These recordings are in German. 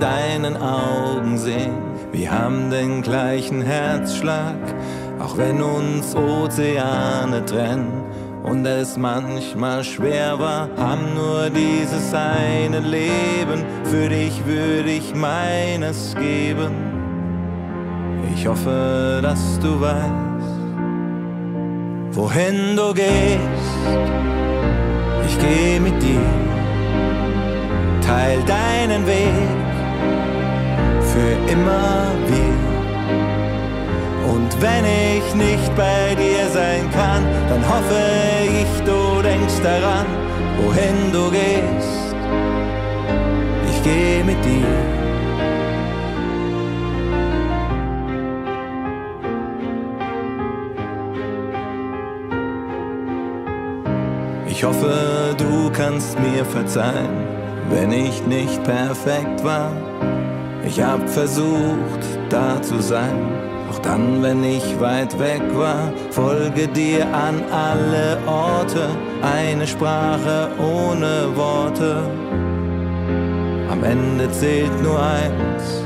deinen Augen sehen. Wir haben den gleichen Herzschlag, auch wenn uns Ozeane trennen und es manchmal schwer war, haben nur dieses eine Leben, für dich würde ich meines geben. Ich hoffe, dass du weißt, wohin du gehst. Ich geh mit dir, teil deinen Weg für immer wieder. Und wenn ich nicht bei dir sein kann, dann hoffe ich, du denkst daran, wohin du gehst. Ich gehe mit dir. Ich hoffe, du kannst mir verzeihen, wenn ich nicht perfekt war. Ich hab versucht, da zu sein auch dann, wenn ich weit weg war, folge dir an alle Orte, eine Sprache ohne Worte. Am Ende zählt nur eins,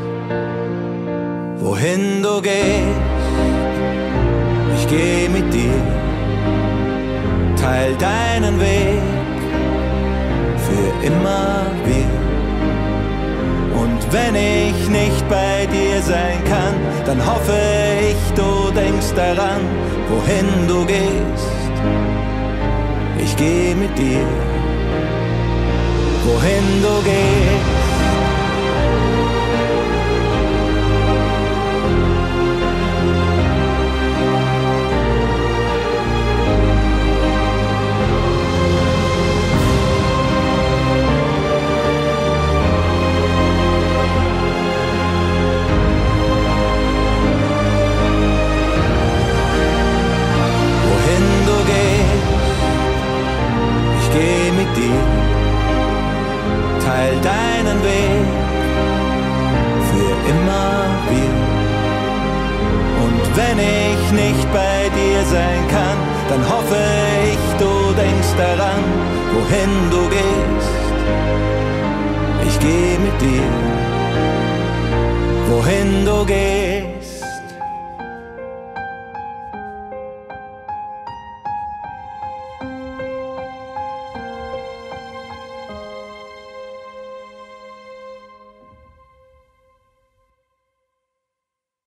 wohin du gehst, ich geh mit dir, teil deinen Weg für immer wieder. Und wenn ich nicht bei dir sein kann, dann hoffe ich, du denkst daran, wohin du gehst. Ich geh mit dir, wohin du gehst. Dir. Teil deinen Weg für immer wieder. Und wenn ich nicht bei dir sein kann, dann hoffe ich, du denkst daran, wohin du gehst. Ich geh mit dir, wohin du gehst.